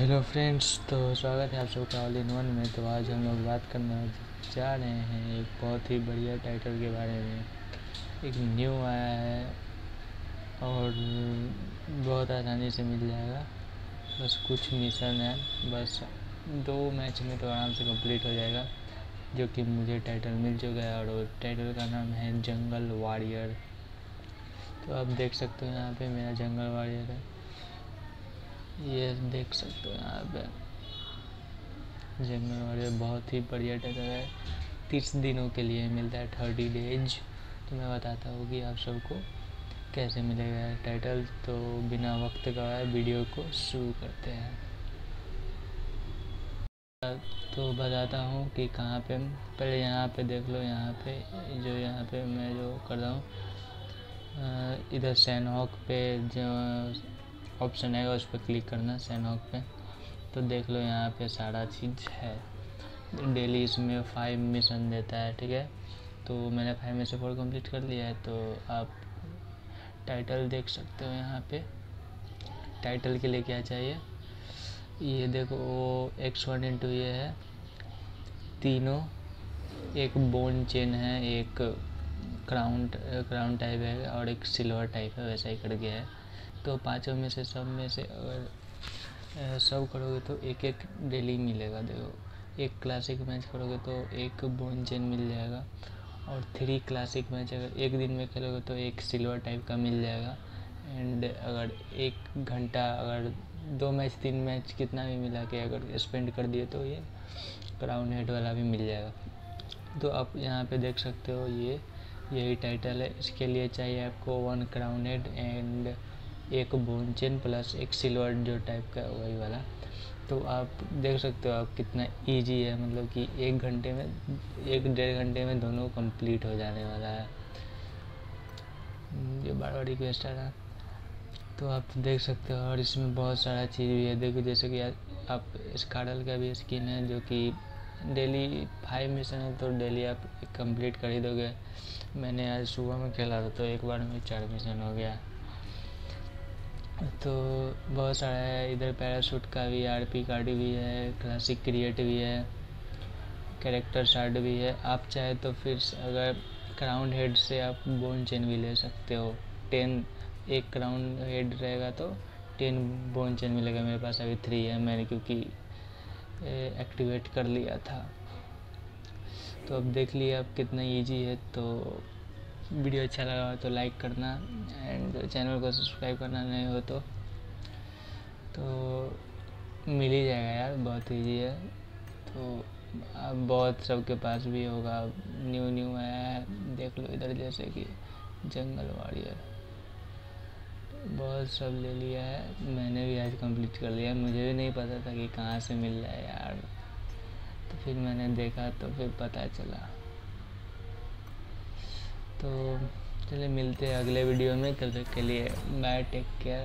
Hello friends तो स्वागत है आप सबका ऑल इन वन में। तो आज हम लोग बात करने जा रहे हैं एक बहुत ही बढ़िया टाइटल के बारे में। एक न्यू आया है और बहुत आसानी से मिल जाएगा। बस कुछ मिशन है। बस दो मैच में तो आराम से कंप्लीट हो जाएगा, जो कि मुझे टाइटल मिल चुका है और टाइटल का नाम है जंगल वॉरियर तो आप देख सकते हो यहाँ पे मेरा जंगल वॉरियर है। ये देख सकते हो यहाँ पे। जंगल वाले बहुत ही बढ़िया टाइटल है। तीस दिनों के लिए मिलता है थर्टी डेज़। तो मैं बताता हूँ कि आप सबको कैसे मिलेगा टाइटल तो बिना वक्त का वीडियो को शुरू करते हैं। तो बताता हूँ कि कहाँ पे, पहले यहाँ पे देख लो, यहाँ पे जो यहाँ पे मैं जो कर रहा हूँ इधर सैनहॉक पे जो ऑप्शन आएगा उस पर क्लिक करना सैनॉक पे। तो देख लो यहाँ पे सारा चीज़ है। डेली इसमें फाइव मिशन देता है, ठीक है? तो मैंने फाइव में फोर कंप्लीट कर लिया है तो आप टाइटल देख सकते हो यहाँ पे। टाइटल के लिए क्या चाहिए? ये देखो, वो एक्स वन इंटू ये है। तीनों, एक बोन चेन है, एक क्राउन क्राउन टाइप है और एक सिल्वर टाइप है, वैसा ही कर गया है। तो पाँचों में से सब में से अगर सब करोगे तो एक एक डेली मिलेगा, देखो। एक क्लासिक मैच करोगे तो एक बोन चेन मिल जाएगा और थ्री क्लासिक मैच अगर एक दिन में खेलोगे तो एक सिल्वर टाइप का मिल जाएगा। एंड अगर एक घंटा, अगर दो मैच तीन मैच कितना भी मिला के अगर स्पेंड कर दिए तो ये क्राउन हेड वाला भी मिल जाएगा। तो आप यहाँ पे देख सकते हो ये, यही टाइटल है। इसके लिए चाहिए आपको वन क्राउन हेड एंड एक बोन चेन प्लस एक सिल्वर जो टाइप का वही वाला। तो आप देख सकते हो आप कितना इजी है मतलब कि एक घंटे में, एक डेढ़ घंटे में दोनों कंप्लीट हो जाने वाला है। ये बार बार रिक्वेस्ट आ रहा तो आप देख सकते हो, और इसमें बहुत सारा चीज़ भी है। देखो, जैसे कि आप स्कारल का भी स्किन है, जो कि डेली फाइव मिशन है तो डेली आप कंप्लीट कर ही दोगे। मैंने आज सुबह में खेला था तो एक बार में चार मिशन हो गया। तो बहुत सारा है। इधर पैराशूट का भी आर पी कार्ड भी है क्लासिक क्रिएट भी है कैरेक्टर शार्ट भी है। आप चाहे तो फिर अगर क्राउन हेड से आप बोन चेन भी ले सकते हो। टेन एक क्राउन हेड रहेगा तो टेन बोन चेन मिलेगा मेरे पास। अभी थ्री है मैंने क्योंकि एक्टिवेट कर लिया था। तो अब देख लिए अब कितना इजी है तो वीडियो अच्छा लगा हो तो लाइक करना एंड चैनल को सब्सक्राइब करना नहीं हो तो तो मिल ही जाएगा यार, बहुत ईजी है। तो अब बहुत सबके पास भी होगा न्यू न्यू है, देख लो इधर जैसे कि जंगल वॉरियर बहुत सब ले लिया है, मैंने भी आज कंप्लीट कर लिया, मुझे भी नहीं पता था कि कहाँ से मिल रहा है यार। तो फिर मैंने देखा तो फिर पता चला। तो चलिए मिलते हैं अगले वीडियो में। तब तक के लिए बाय टेक केयर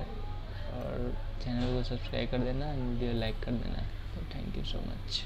और चैनल को सब्सक्राइब कर देना वीडियो लाइक कर देना। तो थैंक यू सो मच